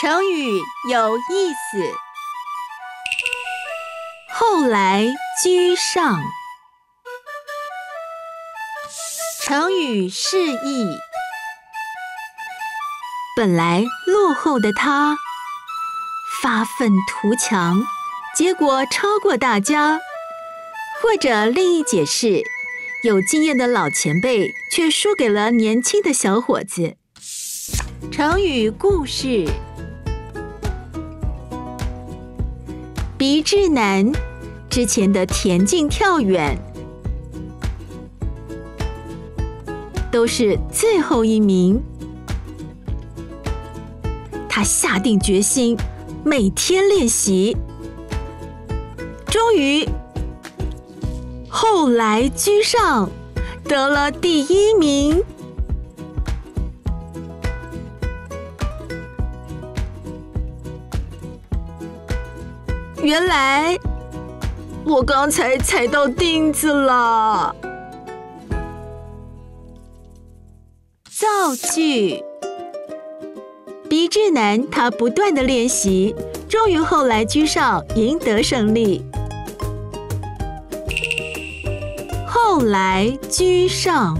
成语有意思。后来居上。成语释义：本来落后的他，发愤图强，结果超过大家。或者另一解释，有经验的老前辈却输给了年轻的小伙子。成语故事。鼻志男之前的田径跳远都是最后一名，他下定决心每天练习，终于后来居上，得了第一名。原来我刚才踩到钉子了。造句：鼻志男他不断的练习，终于后来居上，赢得胜利。后来居上。